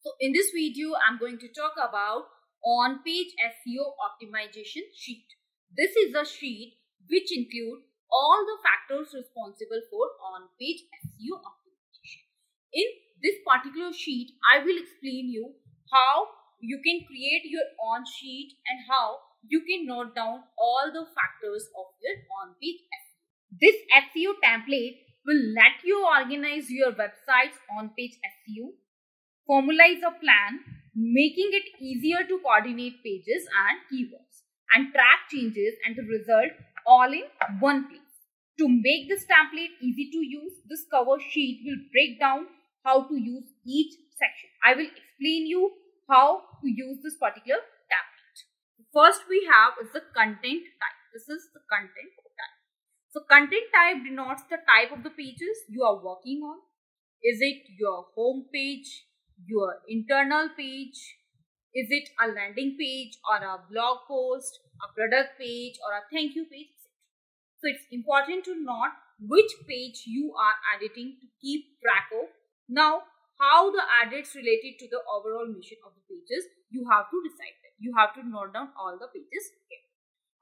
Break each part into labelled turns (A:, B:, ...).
A: So in this video, I'm going to talk about on-page SEO optimization sheet. This is a sheet which include all the factors responsible for on-page SEO optimization. In this particular sheet, I will explain you how you can create your on sheet and how you can note down all the factors of your on-page SEO. This SEO template will let you organize your website's on-page SEO, formalize a plan, making it easier to coordinate pages and keywords, and track changes and the result all in one place. To make this template easy to use, this cover sheet will break down how to use each section. I will explain you how to use this particular template. First we have is the content type. This is the content type. So content type denotes the type of the pages you are working on. Is it your home page, your internal page? Is it a landing page or a blog post, a product page or a thank you page. So it's important to note which page you are editing to keep track of. Now how the edits related to the overall mission of the pages, you have to decide that. You have to note down all the pages here.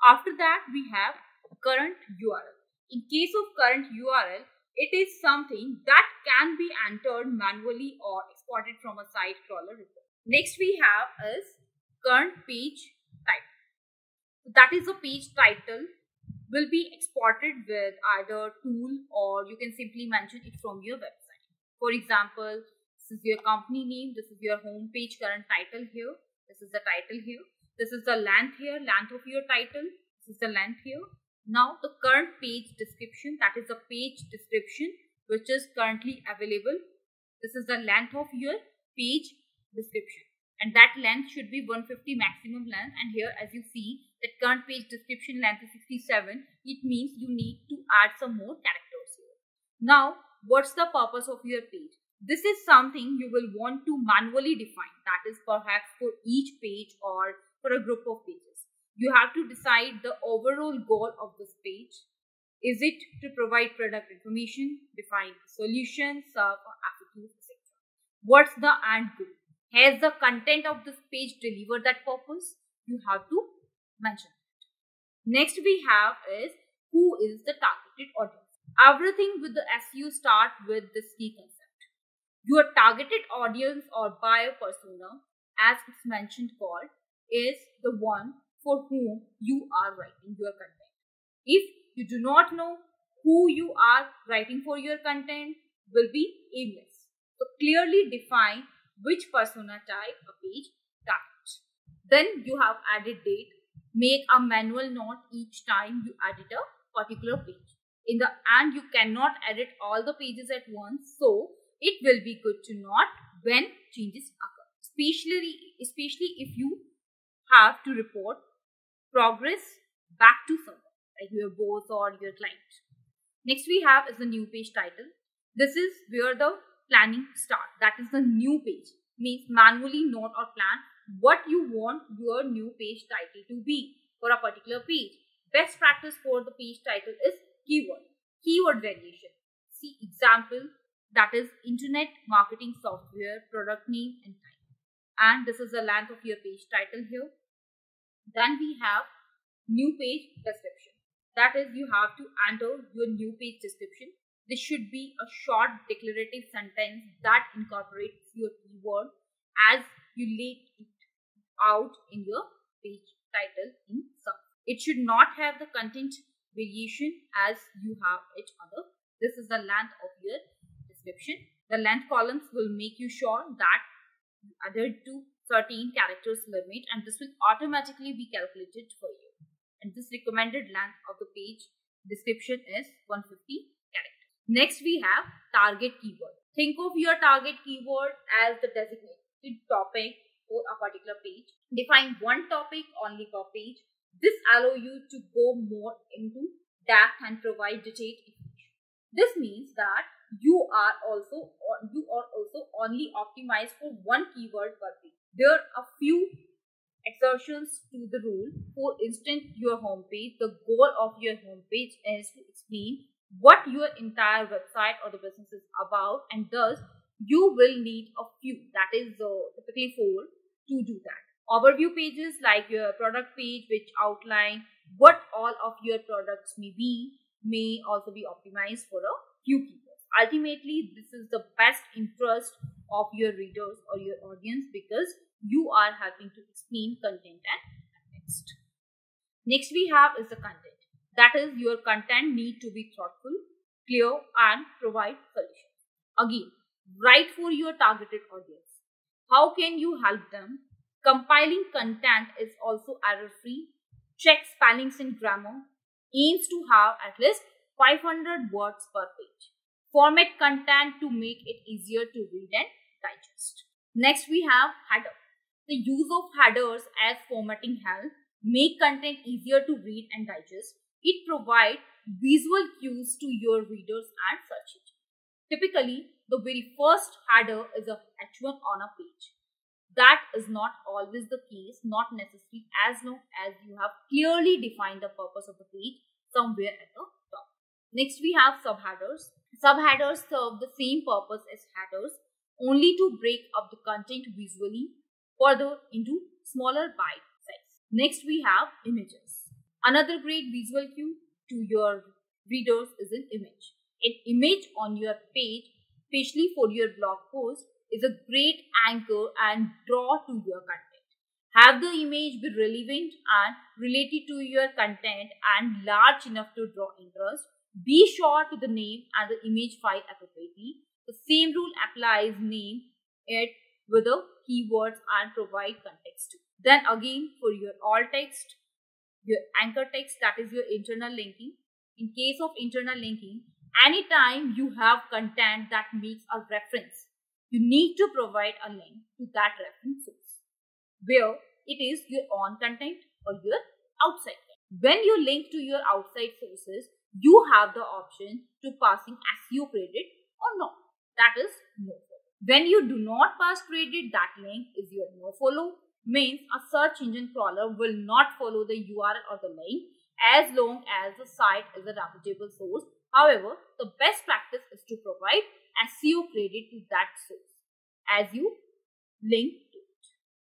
A: After that, we have current URL. In case of current URL, it is something that can be entered manually or exported from a site crawler report. Next we have is current page type. That is a page title will be exported with either tool or you can simply mention it from your website. For example, this is your company name. This is your home page current title here. This is the title here. This is the length here, length of your title. This is the length here. Now the current page description, that is the page description which is currently available. This is the length of your page description and that length should be 150 maximum length and here as you see that current page description length is 67 it means you need to add some more characters here. Now what's the purpose of your page? This is something you will want to manually define. That is perhaps for each page or for a group of pages. You have to decide the overall goal of this page. Is it to provide product information, define solutions, serve FAQs, etc. What's the end goal? Has the content of this page delivered that purpose? You have to mention it. Next we have is who is the targeted audience. Everything with the SEO start with this key concept. Your targeted audience or buyer persona, as it's mentioned called, is the one for whom you are writing your content. If you do not know who you are writing for your content, will be aimless. So clearly define which persona type a page targets. Then you have added date. Make a manual note each time you edit a particular page. In the end, you cannot edit all the pages at once. So it will be good to note when changes occur, especially, especially if you have to report progress back to someone, like your boss or your client. Next we have is the new page title. This is where the planning start. That is the new page. Means manually note or plan what you want your new page title to be for a particular page. Best practice for the page title is keyword. Keyword variation. See example that is internet marketing software product name and time and this is the length of your page title here then we have new page description that is you have to enter your new page description this should be a short declarative sentence that incorporates your keyword as you lay it out in your page title in sub. it should not have the content variation as you have it on the this is the length of your description. The length columns will make you sure that you adhere to 13 characters limit and this will automatically be calculated for you. And this recommended length of the page description is 150 characters. Next we have target keyword. Think of your target keyword as the designated topic for a particular page. Define one topic only per page. This allow you to go more into depth and provide detailed information. This means that you are also you are also only optimized for one keyword per page. There are a few exceptions to the rule. For instance, your homepage, the goal of your homepage is to explain what your entire website or the business is about and thus you will need a few, that is uh, typically four, to do that. Overview pages like your product page, which outline what all of your products may be, may also be optimized for a few keywords. Ultimately, this is the best interest of your readers or your audience because you are helping to explain content and text. Next we have is the content. That is your content need to be thoughtful, clear and provide solutions. Again, write for your targeted audience. How can you help them? Compiling content is also error free. Check spellings and grammar. Aims to have at least 500 words per page. Format content to make it easier to read and digest. Next we have header. The use of headers as formatting help make content easier to read and digest. It provides visual cues to your readers and search engine. Typically, the very first header is a H1 on a page. That is not always the case, not necessary as long as you have clearly defined the purpose of the page somewhere at the top. Next, we have subheaders. Subheaders serve the same purpose as headers, only to break up the content visually further into smaller bite size. Next, we have images. Another great visual cue to your readers is an image. An image on your page, especially for your blog post, is a great anchor and draw to your content. Have the image be relevant and related to your content and large enough to draw interest. Be sure to the name and the image file appropriately. The same rule applies name it with the keywords and provide context. Then again for your alt text, your anchor text that is your internal linking. In case of internal linking, anytime you have content that makes a reference you need to provide a link to that reference source, where it is your own content or your outside. When you link to your outside sources, you have the option to passing SEO credit or not. That is no follow. When you do not pass credit, that link is your no follow. Means a search engine crawler will not follow the URL or the link as long as the site is a reputable source. However, the best practice is to provide SEO credit to that source as you link to it.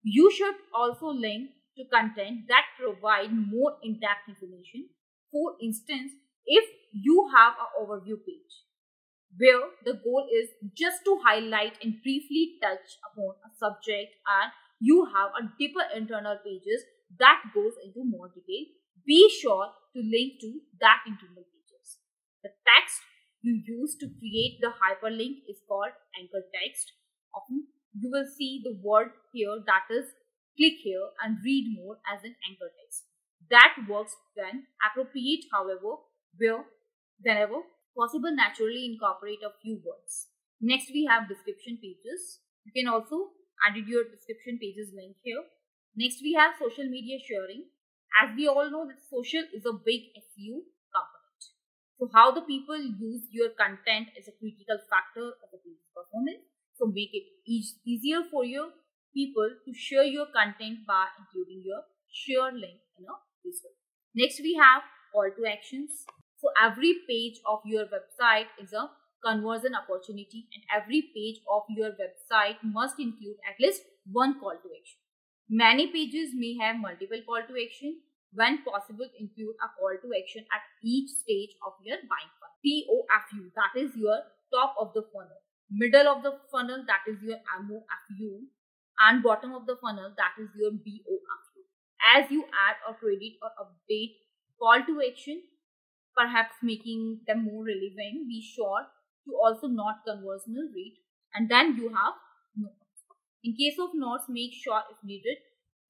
A: You should also link to content that provide more in-depth information. For instance, if you have an overview page where the goal is just to highlight and briefly touch upon a subject and you have a deeper internal pages that goes into more detail, be sure to link to that internal pages. The text you use to create the hyperlink is called anchor text. Often you will see the word here that is click here and read more as an anchor text. That works when appropriate, however, where whenever possible naturally incorporate a few words. Next we have description pages. You can also add your description pages link here. Next we have social media sharing. As we all know that social is a big SEO component. so how the people use your content is a critical factor of the performance. So make it e easier for your people to share your content by including your share link in a visual. Next we have call to actions. So every page of your website is a conversion opportunity and every page of your website must include at least one call to action. Many pages may have multiple call to action when possible include a call to action at each stage of your buying funnel. TOFU that is your top of the funnel, middle of the funnel that is your MOFU and bottom of the funnel that is your BOFU. As you add or credit or update call to action, perhaps making them more relevant, be sure to also note conversion rate and then you have notes. In case of notes, make sure if needed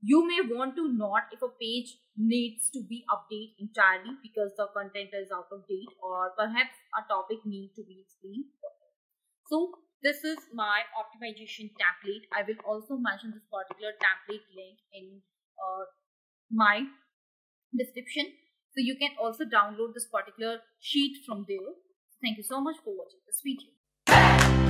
A: you may want to note if a page needs to be updated entirely because the content is out of date or perhaps a topic needs to be explained. So this is my optimization template. I will also mention this particular template link in uh, my description. So you can also download this particular sheet from there. Thank you so much for watching this video.